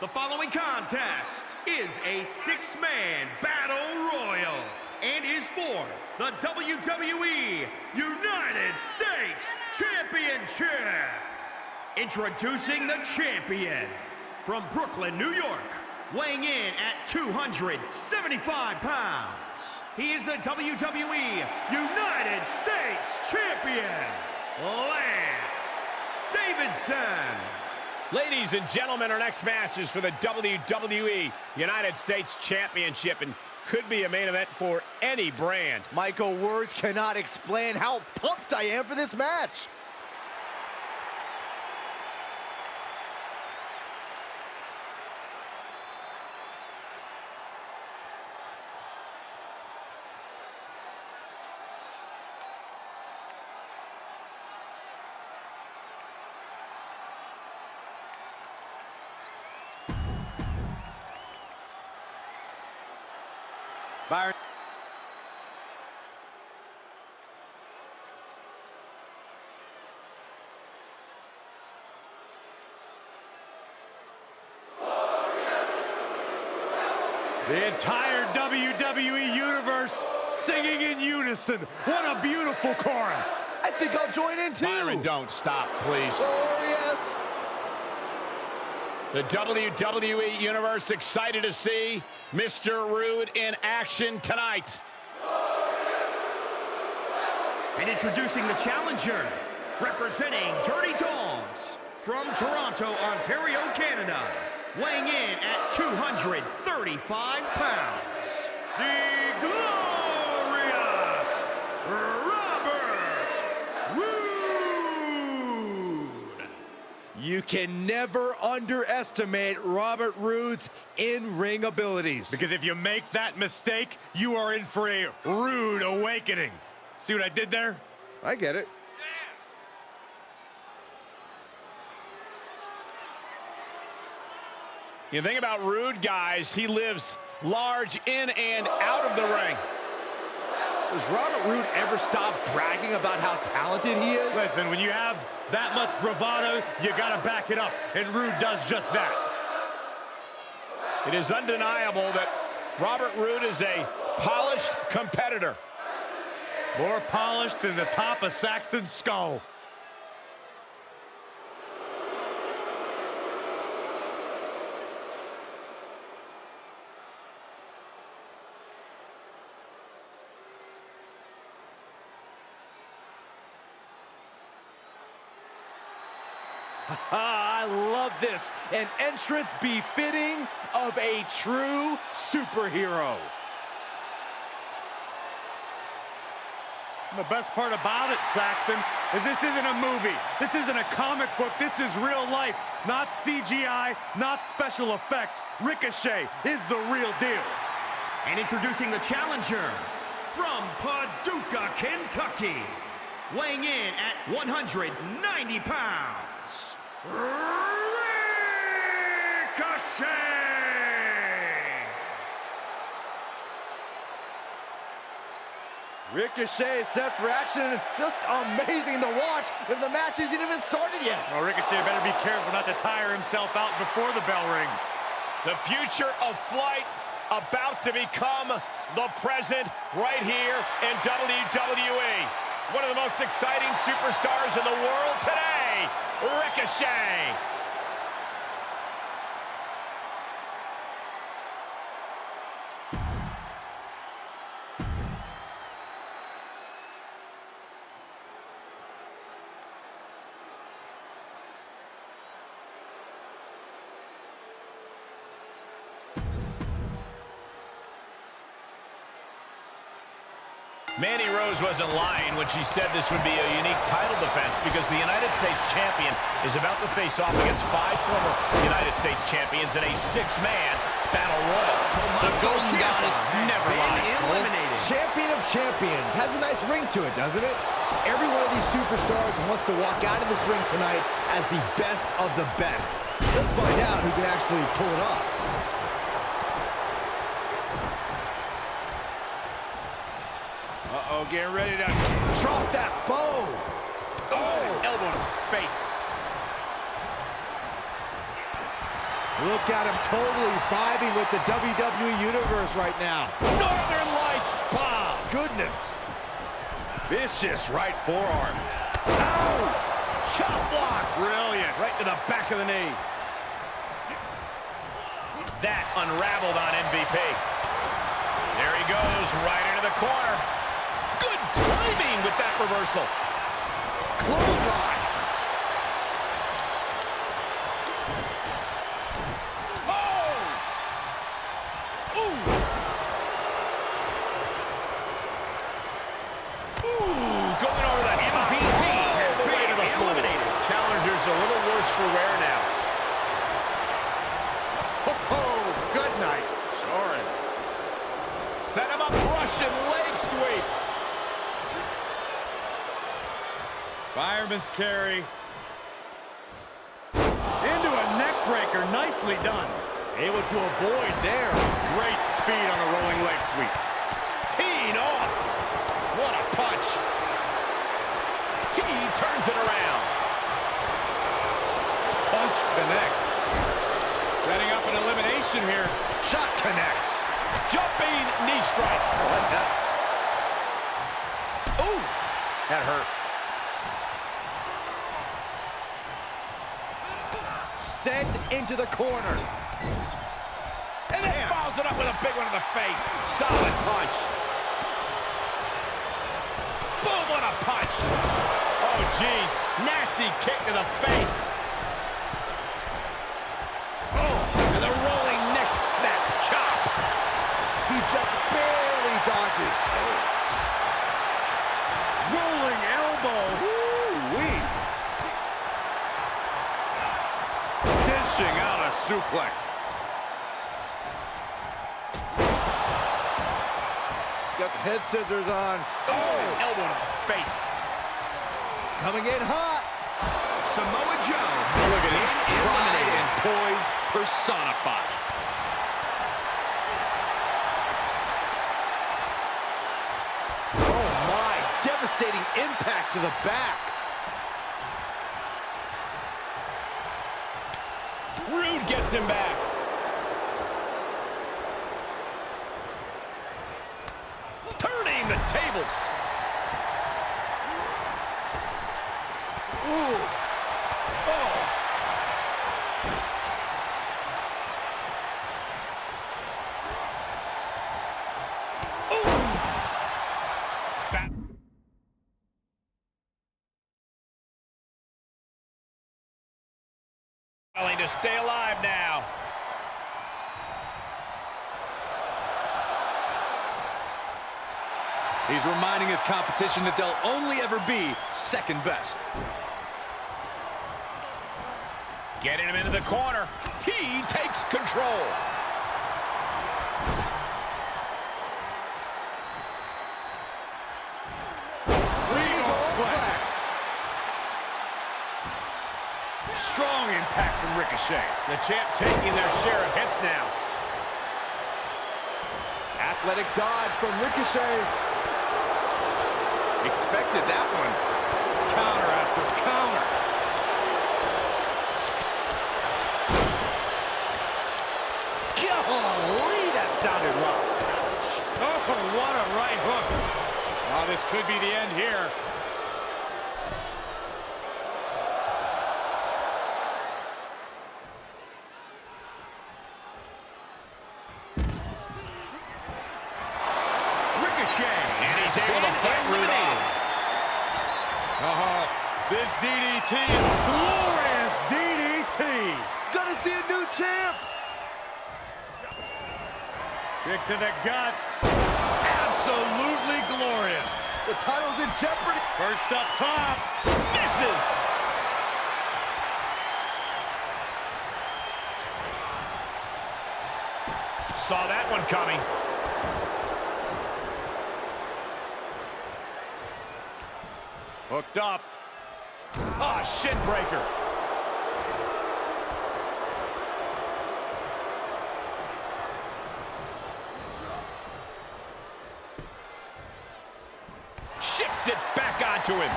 The following contest is a six-man battle royal and is for the WWE United States Championship. Introducing the champion from Brooklyn, New York, weighing in at 275 pounds. He is the WWE United States Champion, Lance Davidson. Ladies and gentlemen, our next match is for the WWE United States Championship and could be a main event for any brand. Michael, words cannot explain how pumped I am for this match. Byron. The entire WWE Universe singing in unison. What a beautiful chorus. I think I'll join in too. Byron, don't stop, please. Oh, yes. The WWE Universe excited to see Mr. Roode in action tonight. And introducing the challenger, representing Dirty Dogs from Toronto, Ontario, Canada, weighing in at 235 pounds, the You can never underestimate Robert Roode's in-ring abilities. Because if you make that mistake, you are in for a rude awakening. See what I did there? I get it. You think about Roode, guys, he lives large in and out of the ring. Does Robert Roode ever stop bragging about how talented he is? Listen, when you have that much bravado, you gotta back it up, and Roode does just that. It is undeniable that Robert Roode is a polished competitor. More polished than the top of Saxton's skull. I love this. An entrance befitting of a true superhero. The best part about it, Saxton, is this isn't a movie. This isn't a comic book. This is real life, not CGI, not special effects. Ricochet is the real deal. And introducing the challenger from Paducah, Kentucky, weighing in at 190 pounds, Ricochet! Ricochet is set for action. Just amazing to watch if the match isn't even started yet. Well, Ricochet better be careful not to tire himself out before the bell rings. The future of flight about to become the present right here in WWE. One of the most exciting superstars in the world today, Ricochet. Mandy Rose wasn't lying when she said this would be a unique title defense because the United States champion is about to face off against five former United States champions in a six-man battle royal. The Golden Goddess never lies, eliminated. Champion of champions. Has a nice ring to it, doesn't it? Every one of these superstars wants to walk out of this ring tonight as the best of the best. Let's find out who can actually pull it off. Uh-oh, getting ready to... Drop that bow. Oh, elbow to face. Look at him totally vibing with the WWE Universe right now. Northern Lights bomb. Goodness. Vicious right forearm. Ow! Chop block. Brilliant. Right to the back of the knee. That unraveled on MVP. There he goes, right into the corner. Timing with that reversal. Clothesline. Oh! Ooh! Ooh, going over that top. MVP has All the way been to the floor. eliminated. Challenger's a little worse for wear now. Oh, good night. Sorry. Set him up, Russian leg sweep. Fireman's carry. Into a neck breaker. Nicely done. Able to avoid there. Great speed on a rolling leg sweep. Teed off. What a punch. He turns it around. Punch connects. Setting up an elimination here. Shot connects. Jumping knee strike. Ooh, that hurt. Sent into the corner. And then follows it up with a big one to the face. Solid punch. Boom, what a punch. Oh, jeez. Nasty kick to the face. Oh, and the rolling neck snap chop. He just barely dodges. Rolling elbow. Woo-wee. Dishing out a suplex. Got the head scissors on. Oh, elbow to the face. Coming in hot. Samoa Joe Look at him. Pride and poise personified. Oh my, devastating impact to the back. Roode gets him back. Turning the tables. Ooh. Competition that they'll only ever be second best. Getting him into the corner. He takes control. Regal Plex. Strong impact from Ricochet. The champ taking their share of hits now. Athletic dodge from Ricochet. Expected that one. Counter after counter. Golly, that sounded rough. Oh, what a right hook. Now this could be the end here. Oh, this DDT is glorious DDT. Gonna see a new champ. Kick to the gut. Absolutely glorious. The title's in jeopardy. First up top. Misses. Saw that one coming. Hooked up. Ah, shin breaker. Shifts it back onto him.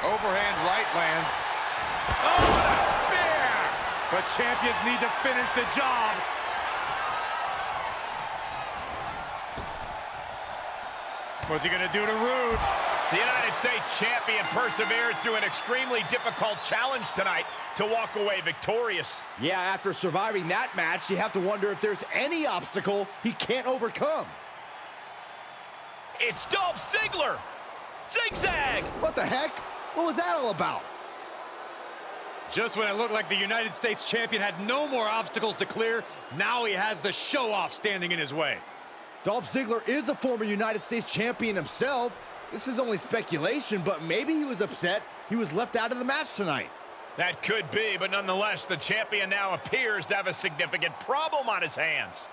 Overhand right lands. Oh, what a spear! but champions need to finish the job. What's he gonna do to Roode? The United States champion persevered through an extremely difficult challenge tonight to walk away victorious. Yeah, after surviving that match, you have to wonder if there's any obstacle he can't overcome. It's Dolph Ziggler! Zigzag! What the heck? What was that all about? Just when it looked like the United States champion had no more obstacles to clear, now he has the show-off standing in his way. Dolph Ziggler is a former United States champion himself. This is only speculation, but maybe he was upset he was left out of the match tonight. That could be, but nonetheless, the champion now appears to have a significant problem on his hands.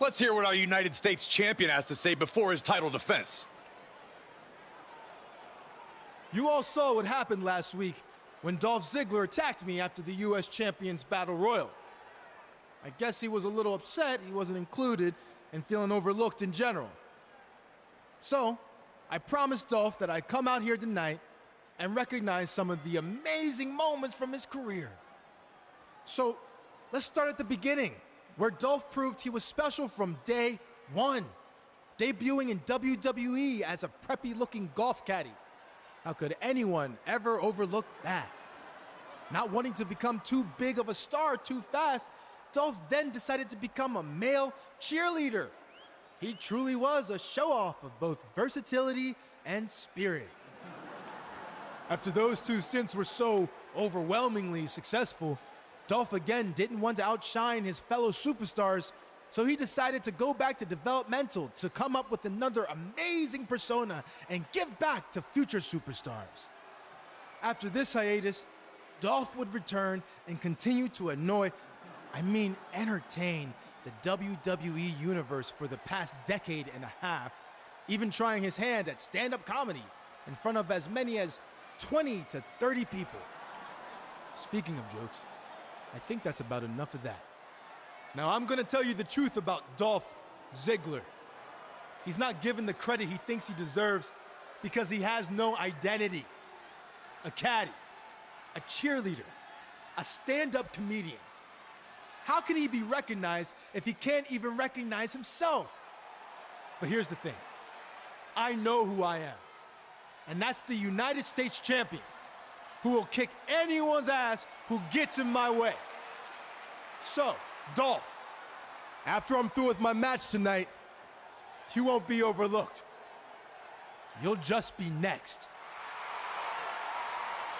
Let's hear what our United States champion has to say before his title defense. You all saw what happened last week when Dolph Ziggler attacked me after the U.S. Champions Battle Royal. I guess he was a little upset he wasn't included and feeling overlooked in general. So, I promised Dolph that I'd come out here tonight and recognize some of the amazing moments from his career. So, let's start at the beginning where Dolph proved he was special from day one, debuting in WWE as a preppy looking golf caddy. How could anyone ever overlook that? Not wanting to become too big of a star too fast, Dolph then decided to become a male cheerleader. He truly was a show off of both versatility and spirit. After those two stints were so overwhelmingly successful, Dolph again didn't want to outshine his fellow superstars, so he decided to go back to developmental to come up with another amazing persona and give back to future superstars. After this hiatus, Dolph would return and continue to annoy, I mean entertain, the WWE Universe for the past decade and a half, even trying his hand at stand-up comedy in front of as many as 20 to 30 people. Speaking of jokes, I think that's about enough of that. Now I'm gonna tell you the truth about Dolph Ziggler. He's not given the credit he thinks he deserves because he has no identity. A caddy, a cheerleader, a stand-up comedian. How can he be recognized if he can't even recognize himself? But here's the thing. I know who I am. And that's the United States champion who will kick anyone's ass who gets in my way. So, Dolph, after I'm through with my match tonight, you won't be overlooked. You'll just be next.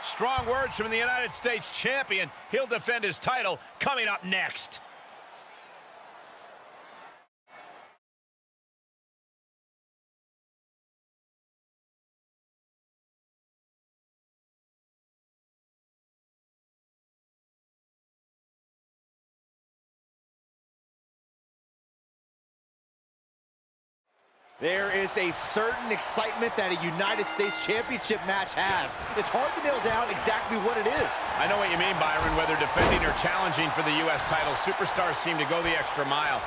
Strong words from the United States champion. He'll defend his title coming up next. There is a certain excitement that a United States Championship match has. It's hard to nail down exactly what it is. I know what you mean, Byron. Whether defending or challenging for the U.S. title, superstars seem to go the extra mile.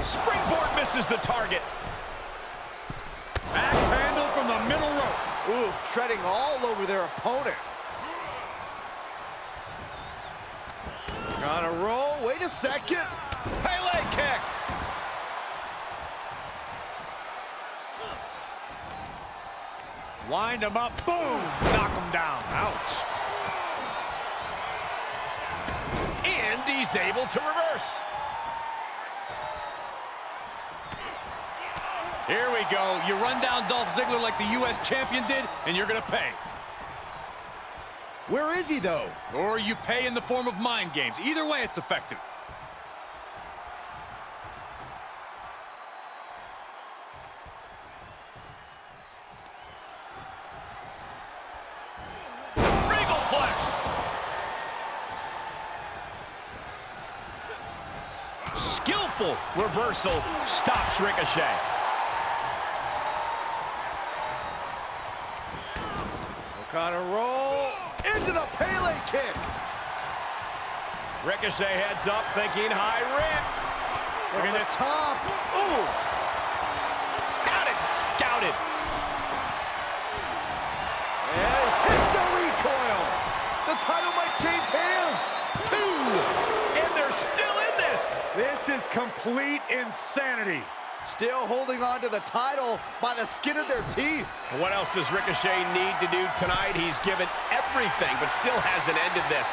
Springboard misses the target. Axe handle from the middle rope. Ooh, treading all over their opponent. On a roll. Wait a second. Pele kick. Wind him up. Boom. Knock him down. Ouch. And he's able to reverse. Here we go. You run down Dolph Ziggler like the U.S. champion did, and you're going to pay. Where is he, though? Or you pay in the form of mind games. Either way, it's effective. Skillful reversal stops Ricochet. O'Connor roll. Into the Pele kick. Ricochet heads up, thinking high rip. Look at the top. Ooh. Got it scouted. And hits the recoil. The title might change hands. Two. And they're still in this. This is complete insanity. Still holding on to the title by the skin of their teeth. What else does Ricochet need to do tonight? He's given everything, but still hasn't ended this.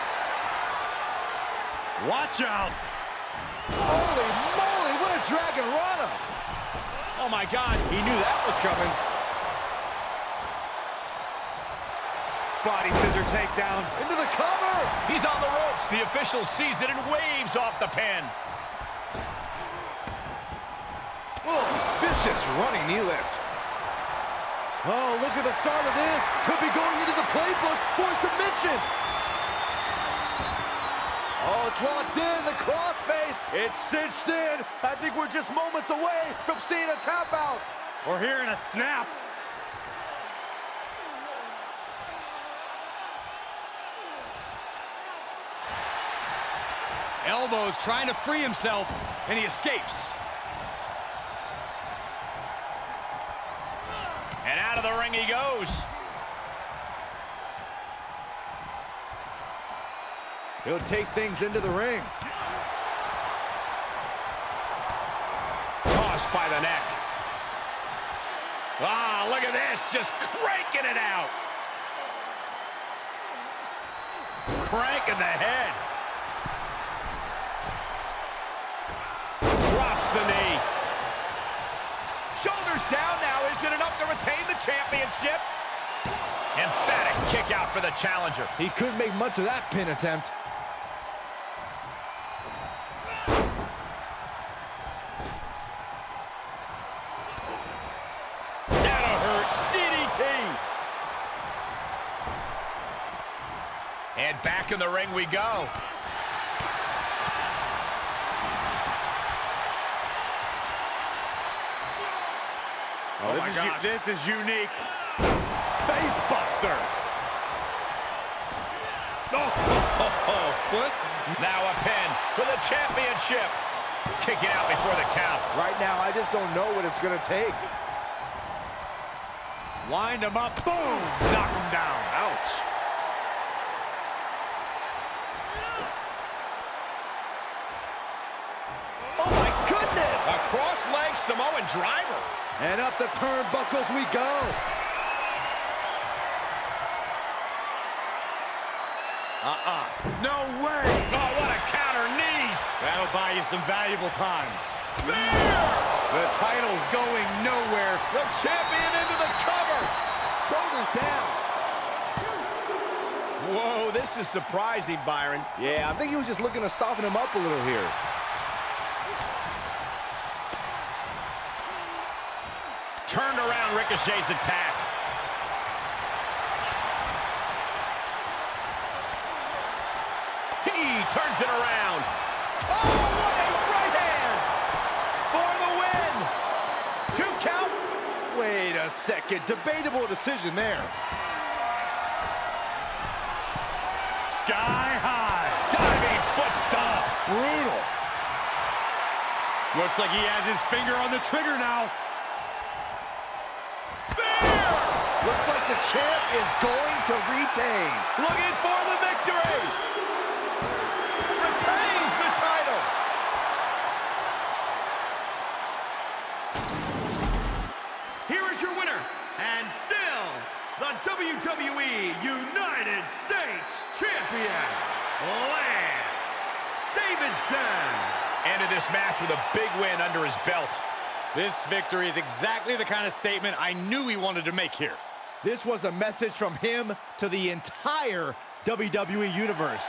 Watch out. Holy moly, what a Dragon Rana. Oh my God. He knew that was coming. Body scissor takedown. Into the cover. He's on the ropes. The official sees it and waves off the pin. Oh, vicious running knee lift. Oh, look at the start of this. Could be going into the playbook for submission. Oh, it's locked in, the crossface. It's cinched in. I think we're just moments away from seeing a tap out. Or hearing a snap. Elbows trying to free himself, and he escapes. Out of the ring he goes. He'll take things into the ring. Tossed by the neck. Ah, look at this. Just cranking it out. Cranking the head. Down now. Is it enough to retain the championship? Emphatic kick out for the challenger. He couldn't make much of that pin attempt. That'll hurt. DDT. And back in the ring we go. Oh, this, my is, gosh. this is unique. Face buster. Oh, foot. Now a pin for the championship. Kicking out before the count. Right now, I just don't know what it's going to take. Wind him up. Boom. Knock him down. Ouch. Oh, my goodness! A cross-leg Samoan driver. And up the turnbuckles we go. Uh-uh. No way. Oh, what a counter knees. That'll buy you some valuable time. Spear. The title's going nowhere. The champion into the cover. Shoulders down. Whoa, this is surprising, Byron. Yeah, I think he was just looking to soften him up a little here. Around Ricochet's attack. He turns it around. Oh, what a right hand for the win. second. Debatable decision there. Sky high. Diving foot stomp. Brutal. Looks like he has his finger on the trigger now. Looks like the champ is going to retain. Looking for the victory. Retains the title. Here is your winner, and still the WWE United States Champion, Lance Davidson. Ended this match with a big win under his belt. This victory is exactly the kind of statement I knew he wanted to make here. This was a message from him to the entire WWE Universe.